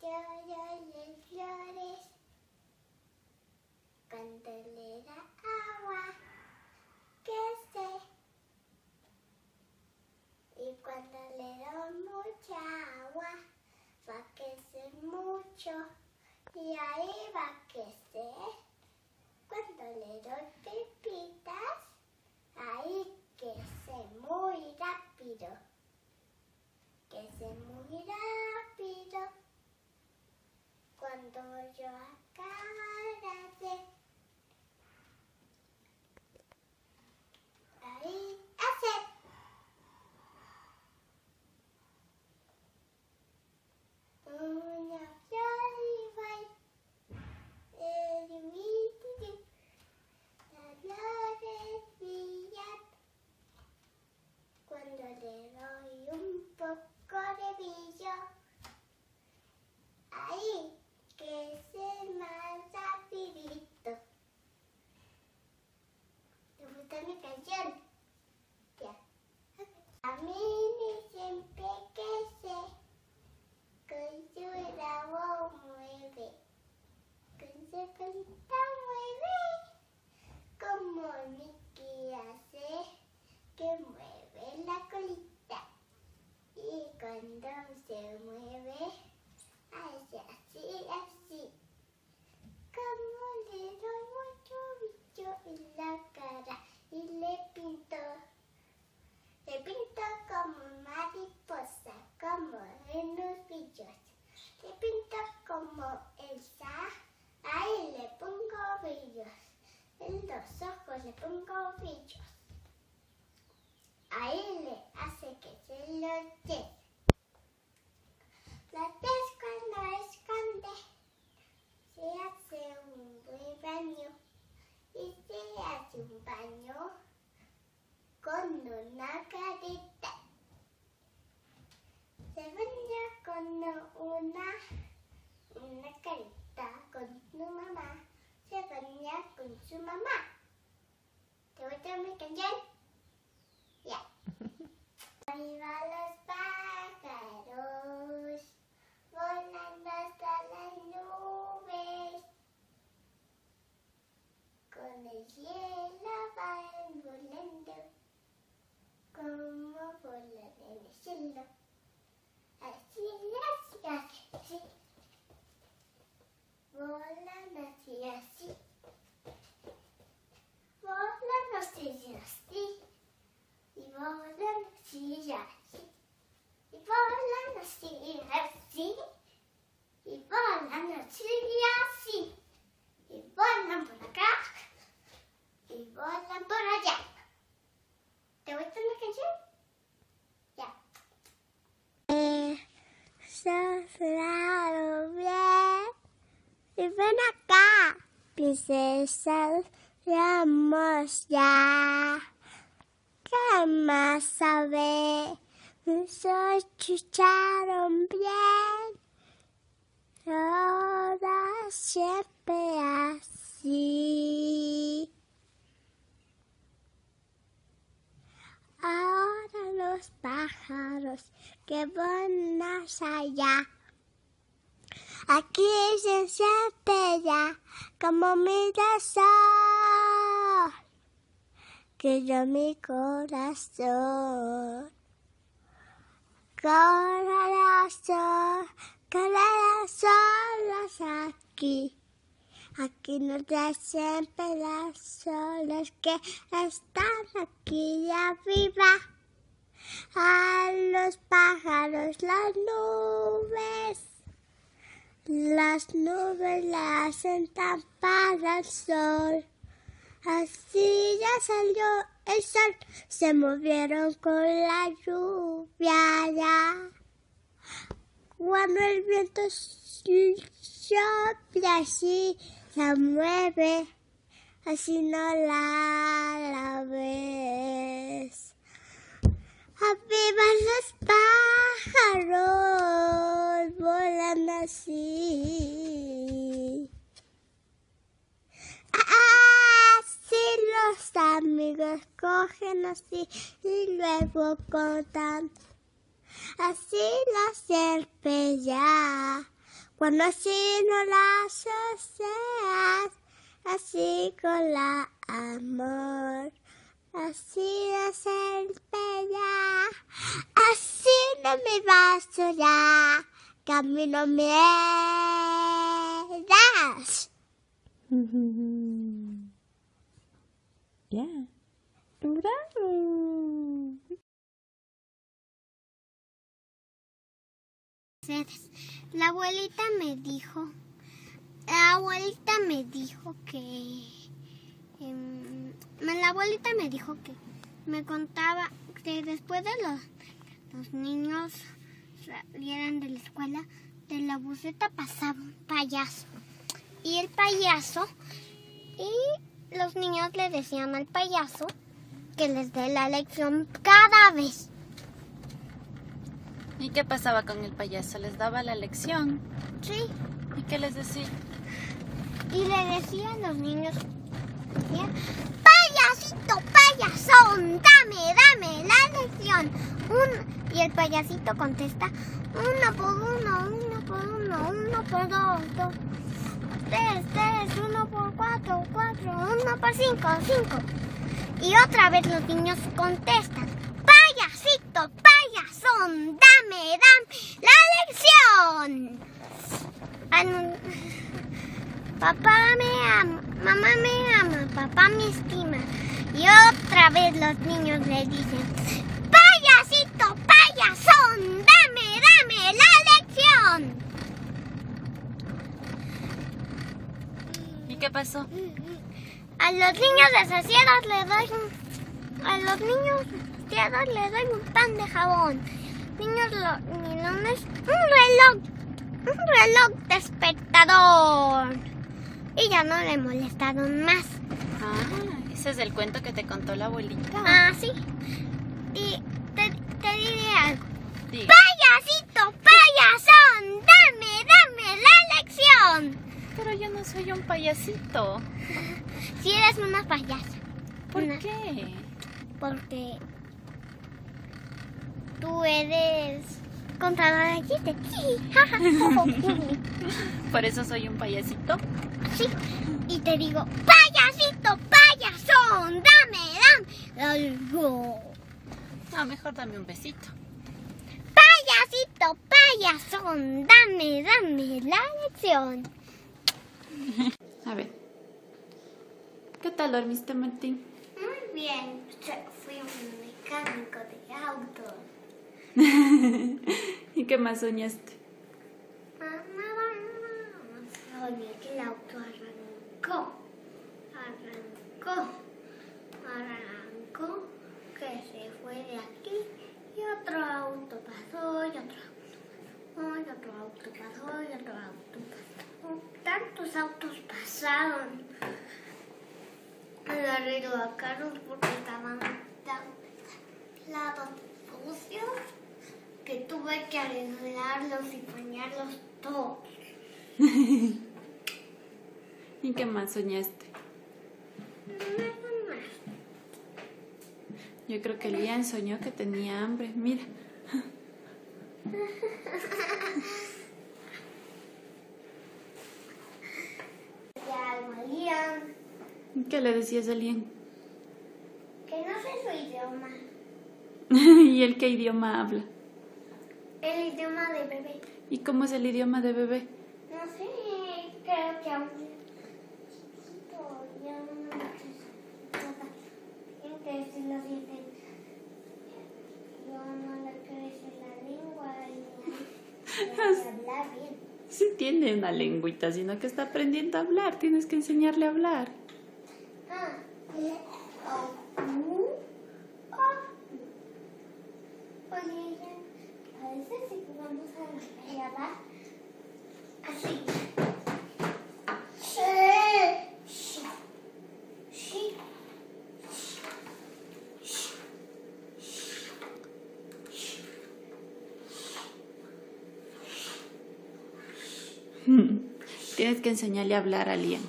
flores, flores. Y cuando se mueve, hace así, así. Como le doy mucho bicho en la cara y le pinto. Le pinto como mariposa, como en los bichos. Le pinto como Elsa, ahí le pongo brillos. En los ojos le pongo brillos. Ahí le hace que se lo. La tez cuando esconde se hace un buen baño y se hace un baño con una carita. Se baña con una, una carita con su mamá. Se baña con su mamá. ¿Te gusta mi canción? Ya. Arriba los pájaros, volando hasta las nubes. Con el cielo van volando, como volan en el cielo. Así, así, así. Volan así, así. Volan así, así. Y volan así, así. Y volan así, así. Y volan así, así. Y volan por acá. Y volan por allá. ¿Te gusta la canción? Ya. Claro, bien. Princesas, vamos ya. ¿Qué más sabe? Me escucharon bien. Todas siempre así. Ahora los pájaros que van allá. Aquí se ya como mi deseo. Que yo mi corazón. Corazón, corazón, aquí. Aquí nos da siempre las olas que están aquí arriba. A los pájaros, las nubes. Las nubes le hacen tapar al sol. Así ya salió el sol, se movieron con la lluvia ya. Cuando el viento sopla así, se mueve, así no la, la ves. Arriba los pájaros volan así. Así los amigos cogen así y luego contan. Así la serpe ya. Cuando así no las deseas, así con la amor. Así la serpe ya. Así no me vas ya. Camino me das. Yeah. Bravo. La abuelita me dijo, la abuelita me dijo que, em, la abuelita me dijo que me contaba que después de los, los niños salieran de la escuela, de la buceta pasaba un payaso. Y el payaso, y los niños le decían al payaso que les dé la lección cada vez. ¿Y qué pasaba con el payaso? ¿Les daba la lección? Sí. ¿Y qué les decía? Y le decían los niños, decía, payasito, lección, dame, dame la lección. Y el payasito contesta, uno por uno, uno por uno, uno por dos, dos. Tres, tres, uno por cuatro, cuatro, uno por cinco, cinco. Y otra vez los niños contestan, payasito, payasón, dame, dame la lección. Anu- Papá me ama, mamá me papá me estima. Y otra vez los niños le dicen, payasito, payasón, dame, dame la lección. ¿Y qué pasó? A los niños desasiados le doy un, a los niños desasiados le doy un pan de jabón. Niños lo, milones, un reloj, un reloj despertador. Y ya no le molestaron más. Ah, ese es el cuento que te contó la abuelita. Ah, sí. Y te, te diré algo. Payasito, payasón, dame, dame la lección. Pero yo no soy un payasito. Si eres una payasa. ¿Por Una- qué? Porque tú eres contadora de chistes. Sí. Por eso soy un payasito. Sí. Y te digo, payasito, payasón, dame, dame algo. No, mejor dame un besito. Payasito, payasón, dame, dame la lección. A ver. ¿Qué tal dormiste, Martín? Muy bien, fui un mecánico de autos. ¿Y qué más soñaste? Soñé que el auto arrancó, arrancó, arrancó, que se fue de aquí y otro auto pasó y otro auto pasó y otro auto pasó y otro auto pasó. Tantos autos pasaron. Le arregló a carros porque estaban tan lados sucios que tuve que arreglarlos y bañarlos todos. ¿Y qué más soñaste? Nada más. Yo creo que Lian soñó que tenía hambre. Mira. ¿Qué le decías a Lian? que no sé su idioma. ¿Y él qué idioma habla? El idioma de bebé. ¿Y cómo es el idioma de bebé? No sé, creo que aún chiquito, ya no yo no le crece la lengua y hablar bien. Sí tiene una lengüita, sino que está aprendiendo a hablar. Tienes que enseñarle a hablar. Ah, o, u, o. Oye, ya, a veces si jugamos a la hablar así. Sí. Sí. Tienes que enseñarle a hablar a Lian.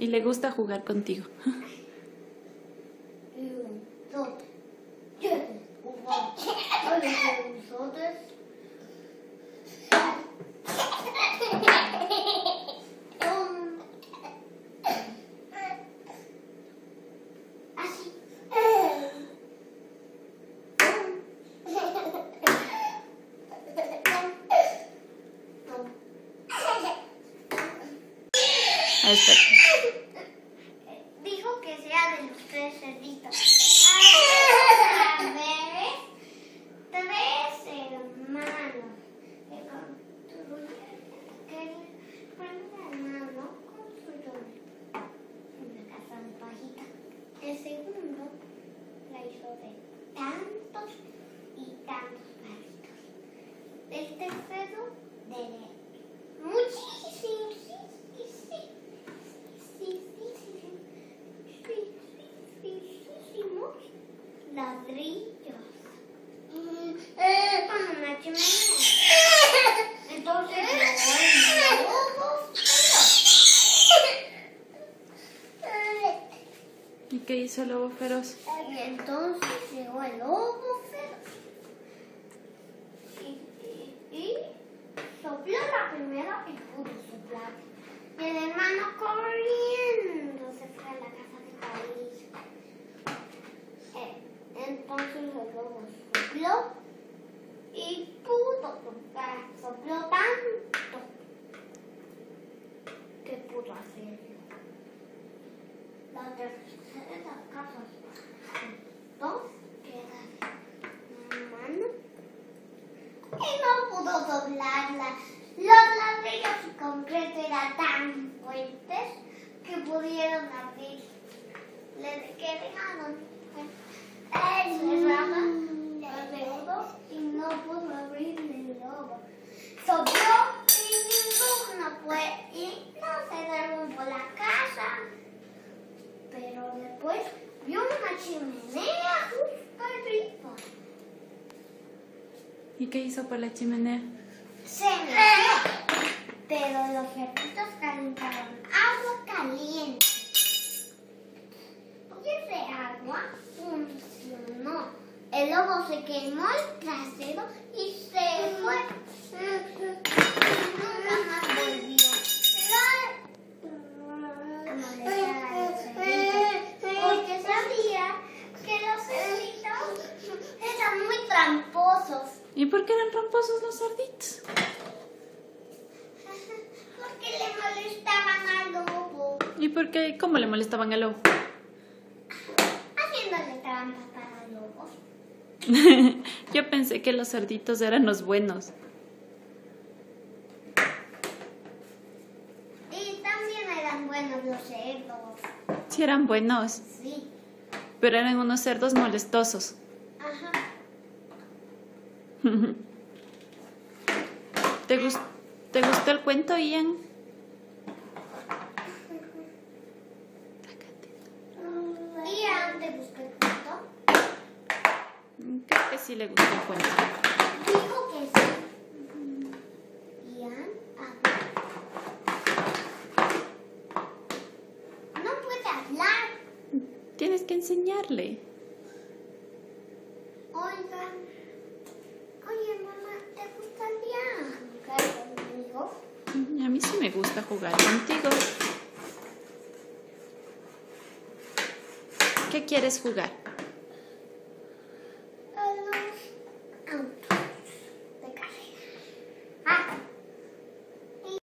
Y le gusta jugar contigo. Así. Ah, espera. Dijo que sea de los tres cerditos. Ah, Tres, tres hermanos. Que construyeron, que un hermano construyó una casa de pajita. El segundo la hizo de tantos y tantos palitos. El tercero de muchísimos, sí, sí, sí, sí, sí, sí, sí, muchísimos ladrillos. Con una chimenea. Entonces llegó el el lobo feroz? Y entonces llegó el lobo feroz. Y, y, y sopló la primera y pudo soplar. Y el hermano corriendo se fue a la casa de Jalisco. Eh, entonces el lobo sopló y pudo soplar. Sopló tanto que pudo hacerlo. La tercera casa dos queda la mano y no pudo doblarla. Los ladrillos y concreto eran tan fuertes que pudieron abrir. Le que dejaron encerrada los dedos y no pudo abrir el lobo. Sopló y ninguno fue y no se derrumbó la casa. Pero después vio una chimenea justo arriba. ¿Y qué hizo por la chimenea? Se metió, pero los cerditos calentaron agua caliente. Y ese agua funcionó. El lobo se quemó el trasero y se fue. Nunca más volvió. Porque sabía que los cerditos eran muy tramposos. ¿Y por qué eran tramposos los cerditos? Porque le molestaban al lobo, ¿Y por qué? ¿Cómo le molestaban al lobo? haciéndole trampas para lobos. Yo pensé que los cerditos eran los buenos. Y también eran buenos los cerdos. Sí, eran buenos, Sí. pero eran unos cerdos molestosos. Ajá. ¿Te, gus- ¿Te gustó el cuento, Ian? ¿Y antes busqué el cuento? Sí le gustó el cuento. Dijo que sí. Ian. No puede hablar. Tienes que enseñarle. Oigan. Oye, mamá, ¿te gustaría jugar conmigo? A mí sí me gusta jugar contigo. ¿Qué quieres jugar?